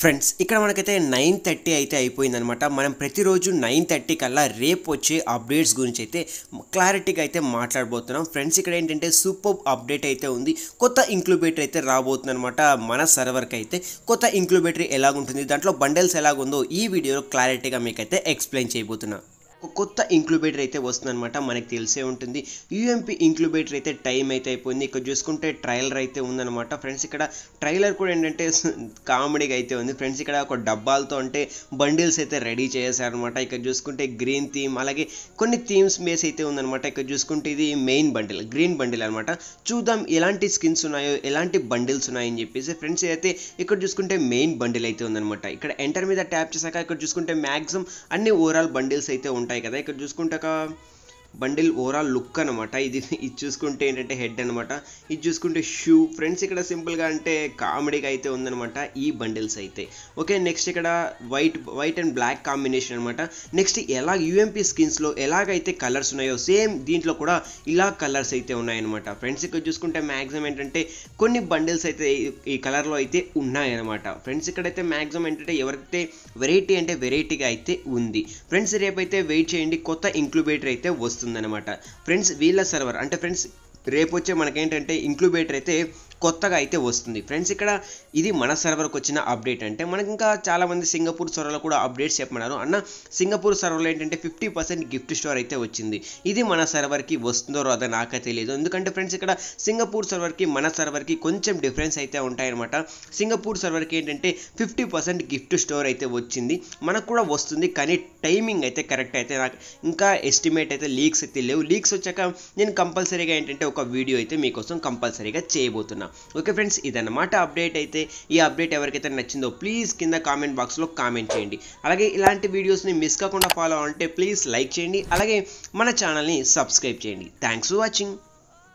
Friends ఇక్కడ మనకైతే nine thirty అయితే అయిపోయిందనమాట మనం ప్రతిరోజు నైన్ థర్టీ కల్లా రేపు వచ్చే అప్డేట్స్ గురించి అయితే క్లారిటీగా అయితే మాట్లాడబోతున్నాం. ఫ్రెండ్స్ ఇక్కడ ఏంటంటే సూపర్ అప్డేట్ అయితే ఉంది. కొత్త ఇంక్లూబేటర్ అయితే రాబోతుంది అనమాట మన సర్వర్కి అయితే. కొత్త ఇంక్లూబేటరీ ఎలాగుంటుంది? దాంట్లో బండల్స్ ఎలాగుందో ఈ వీడియోలో క్లారిటీగా మీకైతే ఎక్స్ప్లెయిన్ చేయబోతున్నా. కొత్త ఇంక్లూబేటర్ అయితే వస్తుందన్నమాట మనకి తెలిసే ఉంటుంది. యూఎంపీ ఇంక్లూబేటర్ అయితే టైం అయితే అయిపోయింది. ఇక్కడ చూసుకుంటే ట్రైలర్ అయితే ఉందన్నమాట. ఫ్రెండ్స్ ఇక్కడ ట్రైలర్ కూడా ఏంటంటే కామెడీగా అయితే ఉంది. ఫ్రెండ్స్ ఇక్కడ ఒక డబ్బాలతో అంటే బండిల్స్ అయితే రెడీ చేశారనమాట ఇక్కడ చూసుకుంటే గ్రీన్ థీమ్ అలాగే కొన్ని థీమ్స్ బేస్ అయితే ఉందన్నమాట. ఇక్కడ చూసుకుంటే ఇది మెయిన్ బండిల్ గ్రీన్ బండిల్ అనమాట చూద్దాం ఎలాంటి స్కిన్స్ ఉన్నాయో ఎలాంటి బండిల్స్ ఉన్నాయని చెప్పేసి ఫ్రెండ్స్ అయితే ఇక్కడ చూసుకుంటే మెయిన్ బండిల్ అయితే ఉందన్నమాట. ఇక్కడ ఎంటర్ మీద ట్యాప్ చేశాక ఇక్కడ చూసుకుంటే మ్యాక్సిమం అన్ని ఓవరాల్ బండిల్స్ అయితే ఉంటాయి. కదా. ఇక్కడ చూసుకుంటే ఒక బండిల్ ఓవరాల్ లుక్ అనమాట ఇది ఇది చూసుకుంటే ఏంటంటే హెడ్ అనమాట ఇది చూసుకుంటే షూ ఫ్రెండ్స్ ఇక్కడ సింపుల్గా అంటే కామెడీగా అయితే ఉందనమాట ఈ బండిల్స్ అయితే. ఓకే నెక్స్ట్ ఇక్కడ white white and black combination అనమాట నెక్స్ట్ ఎలా యూఎంపీ స్కిన్స్లో ఎలాగైతే కలర్స్ ఉన్నాయో సేమ్ దీంట్లో కూడా ఇలా కలర్స్ అయితే ఉన్నాయన్నమాట. ఫ్రెండ్స్ ఇక్కడ చూసుకుంటే మ్యాక్సిమం ఏంటంటే కొన్ని బండిల్స్ అయితే ఈ కలర్లో అయితే ఉన్నాయన్నమాట. ఫ్రెండ్స్ ఇక్కడైతే మ్యాక్సిమం ఏంటంటే ఎవరికైతే వెరైటీ అంటే వెరైటీగా అయితే ఉంది. ఫ్రెండ్స్ రేపైతే వెయిట్ చేయండి. కొత్త ఇంక్లూబేటర్ అయితే వస్తుంది. వస్తుందన్నమాట. ఫ్రెండ్స్ వీళ్ళ సర్వర్ అంటే ఫ్రెండ్స్ రేపు వచ్చే మనకేంటంటే ఇంక్లూబేటర్ అయితే కొత్తగా అయితే వస్తుంది. ఫ్రెండ్స్ ఇక్కడ ఇది మన సర్వర్కి వచ్చిన అప్డేట్ అంటే మనకి ఇంకా చాలామంది సింగపూర్ సర్వర్లో కూడా అప్డేట్స్ చెప్పమన్నారు. అన్న సింగపూర్ సర్వర్లో ఏంటంటే ఫిఫ్టీ పర్సెంట్ గిఫ్ట్ స్టోర్ అయితే వచ్చింది. ఇది మన సర్వర్కి వస్తుందో రాదో నాకే తెలియదు ఎందుకంటే ఫ్రెండ్స్ ఇక్కడ సింగపూర్ సర్వర్కి మన సర్వర్కి కొంచెం డిఫరెన్స్ అయితే ఉంటాయన్నమాట. సింగపూర్ సర్వర్కి ఏంటంటే ఫిఫ్టీ పర్సెంట్ గిఫ్ట్ స్టోర్ అయితే వచ్చింది. మనకు కూడా వస్తుంది కానీ టైమింగ్ అయితే కరెక్ట్ అయితే నాకు ఇంకా ఎస్టిమేట్ అయితే లీక్స్ అయితే లేవు. లీక్స్ వచ్చాక నేను కంపల్సరీగా ఏంటంటే ఒక వీడియో అయితే మీకోసం కంపల్సరీగా చేయబోతున్నా. ఓకే ఫ్రెండ్స్ ఇదన్నమాట అప్డేట్ అయితే. ఈ అప్డేట్ ఎవరికైతే నచ్చిందో ప్లీజ్ కింద కామెంట్ బాక్స్లో కామెంట్ చేయండి. అలాగే ఇలాంటి వీడియోస్ని మిస్ కాకుండా ఫాలో అంటే ప్లీజ్ లైక్ చేయండి. అలాగే మన ఛానల్ని సబ్స్క్రైబ్ చేయండి. Thanks for watching.